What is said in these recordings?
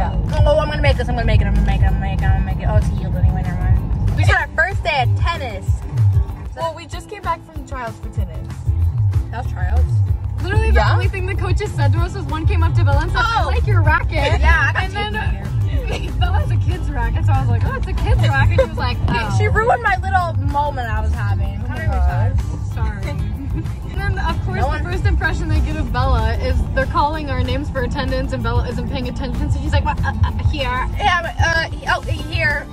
Yeah. Oh, oh, I'm gonna make this. I'm gonna make it. I'm gonna make it. I'm gonna make it. I'm gonna make it. Oh, it's healed anyway. Never mind. We got our first day of tennis. Well, we just came back from trials for tennis. That was tryouts. Literally, the Yeah? only thing the coaches said to us was one came up to Bella and said, I Oh. like your racket. Yeah, I And then here. Bella has a kid's racket, so I was like, oh, it's a kid's racket. He was like, oh, She ruined my little moment I was having. Oh kind of gosh. sorry. and then, of course, No first impression they get of Bella is they're calling our names for attendance, and Bella isn't paying attention, so she's like, what, uh, uh, here. Yeah, but, uh, oh, here.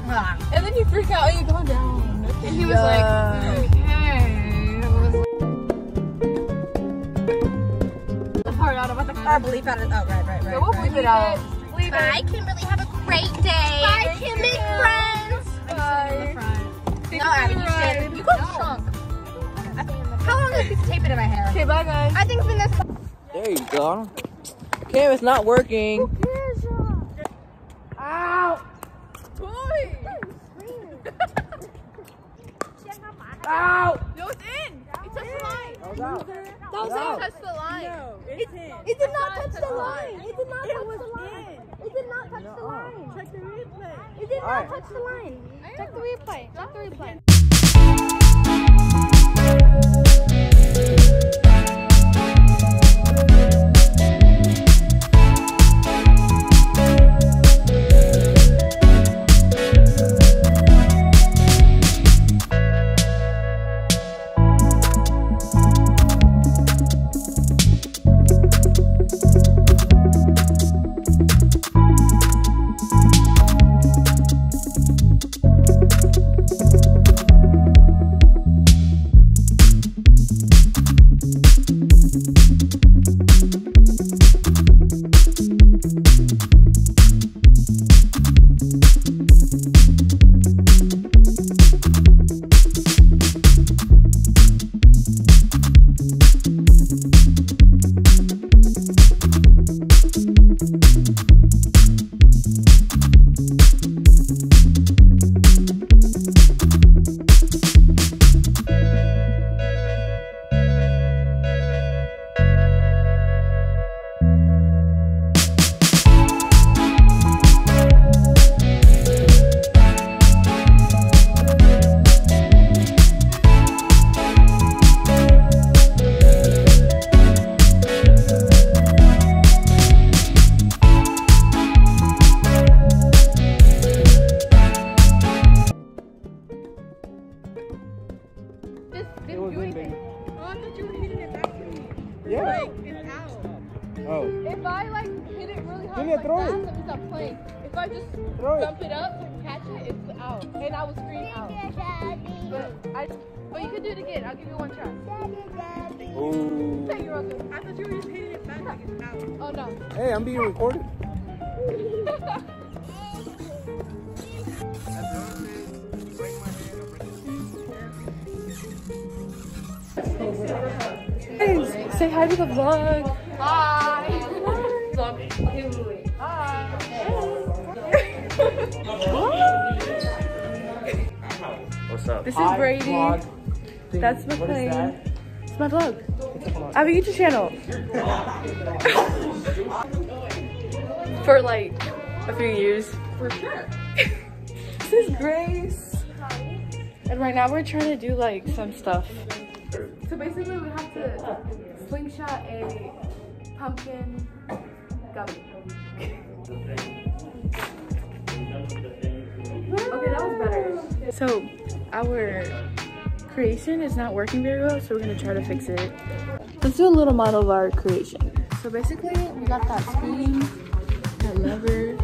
And then you freak out and you go down. And he was like, okay. It was the part out about the Oh, bleep out of. Oh, right, right, right. So we'll right. bleep it out. Bye, Kimberly. Have a great day. Bye, Kim. Make friends. Bye. No, Abby, you. You got shrunk. How long has this tape been in my hair? Okay, bye guys. I think it's been this. There you go. Cam, it's not working. Ow. Ow. No, it's in. It touched the line. I was out. That was No. touched the line. No, it's in. It did not touch the line. It did not touch the line. It did not touch the line. Check the replay. It did not touch the line. Check the replay. Check the replay. I Throw it. jump it up and catch it, it's out. And I will scream out. But I, but you can do it again. I'll give you one try. Ooh. Hey, you're welcome. I thought you were just hitting it back like it's out. Oh no. Hey, I'm being recorded. Say hi to the vlog. What's up? This is Brady. That's McLean. It's my vlog. I have a YouTube channel. For like a few years. For sure. this is Grace. And right now we're trying to do like some stuff. So basically we have to slingshot a pumpkin gummy. Okay, that was better. So our creation is not working very well, so we're gonna try to fix it. Let's do a little model of our creation. So basically, we got that screen, that lever,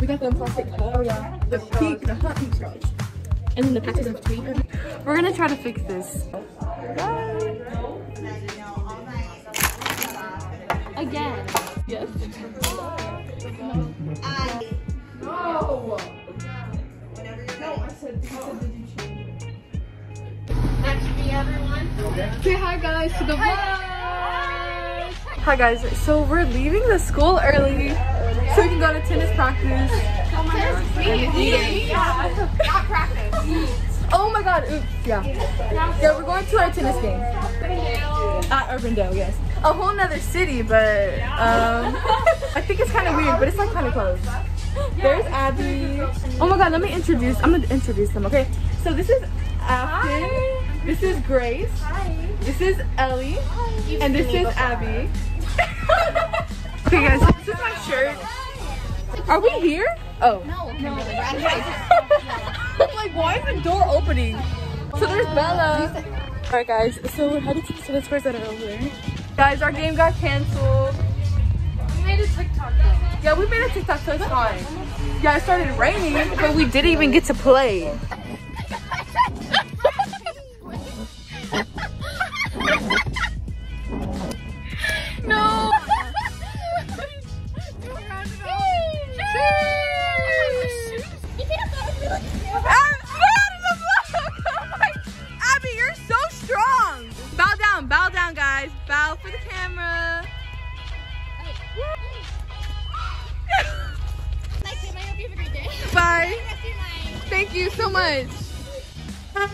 we got the plastic cup, oh yeah, the peak, the hot peak straws, and then the patches in between. We're gonna try to fix this. Again. Yes. No. Next Say hi guys to the vlog. Hi guys, so we're leaving the school early so we can go to tennis practice. Not practice. Oh my god, oops, yeah. Yeah, we're going to our tennis game. At Urbandale, yes. A whole nother city, but um, I think it's kind of weird, but it's like kind of close. There's Abby. Oh my god, let me introduce, I'm gonna introduce them, okay? So this is Afton. This is Grace. Hi. This is Ellie. Hi. And this is Abby. okay guys, this is my shirt. Are we here? Oh. No, I'm like, why is the door opening? So there's Bella. Alright guys, so we're headed to the that are over there. Guys, our game got canceled. We made a TikTok though. Yeah, we made a TikTok, so it's fine. Yeah, it started raining, but we didn't even get to play. So much.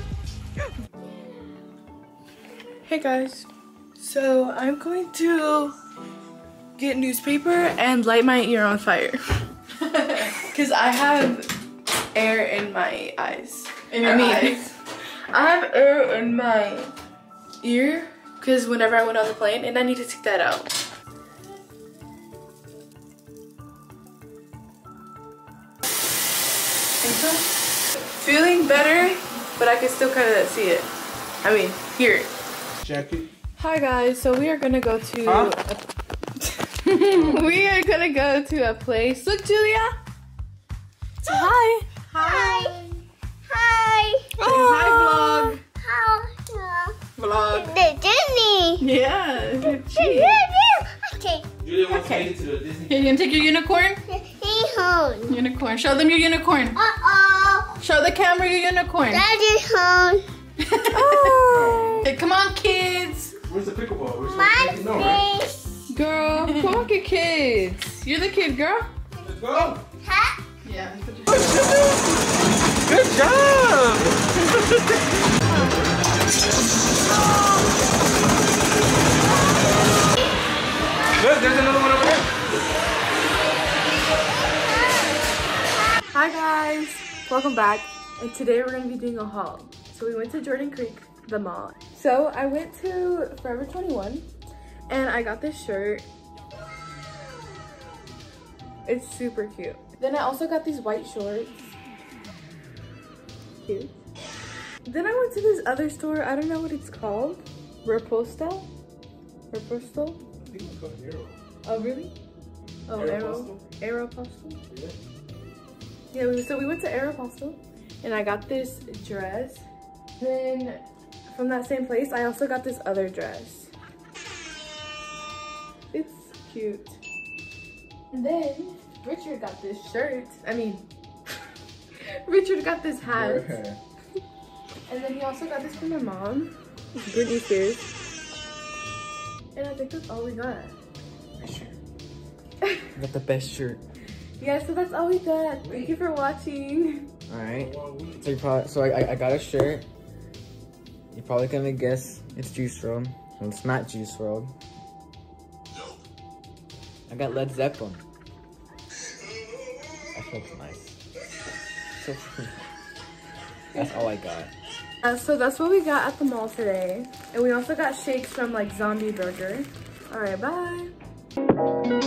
Hey guys. So I'm going to get newspaper and light my ear on fire. Cause I have air in my eyes. In your eyes. I have air in my ear because whenever I went on the plane and I need to take that out. Feeling better, but I can still kind of see it. I mean, hear it. Jackie. Hi guys, so we are gonna go to. Huh? we are gonna go to a place. Look, Julia. Say hi. Hi. Hi. Say hi, vlog. How? Vlog. The Disney. Yeah. Okay. Julia wants Okay. to take it to the Disney. Here, you gonna take your unicorn? He home. Unicorn. Show them your unicorn. Uh oh. Show the camera your unicorn. Daddy's home. oh. Okay, come on, kids. Where's the pickleball? We're supposed to My no, right? face. Girl, come on, kids. You're the kid, girl. Let's go. Huh? Yeah. Good job. Look, there's another one over there. Hi guys, welcome back. And today we're gonna be doing a haul. So we went to Jordan Creek, the mall. So I went to Forever 21 and I got this shirt. It's super cute. Then I also got these white shorts. Cute. Then I went to this other store, I don't know what it's called. Reposta? Reposto? I think it's called Hero. Oh really? Oh, Aero. Aeropostale? Aeropostale? Yeah. Yeah, we, so we went to Aeropostale and I got this dress. Then from that same place, I also got this other dress. It's cute. And then Richard got this shirt. I mean, Richard got this hat. And then he also got this from my mom. Britney Spears. And I think that's all we got. Got the best shirt. Yeah, so that's all we got. Thank you for watching. All right. So you probably so I, I- I got a shirt. You're probably gonna guess it's Juice WRLD. Well, it's not Juice WRLD. I got Led Zeppelin. That looks nice. So That's all I got. Uh, so that's what we got at the mall today. And we also got shakes from like Zombie Burger. All right, bye.